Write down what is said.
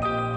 Bye.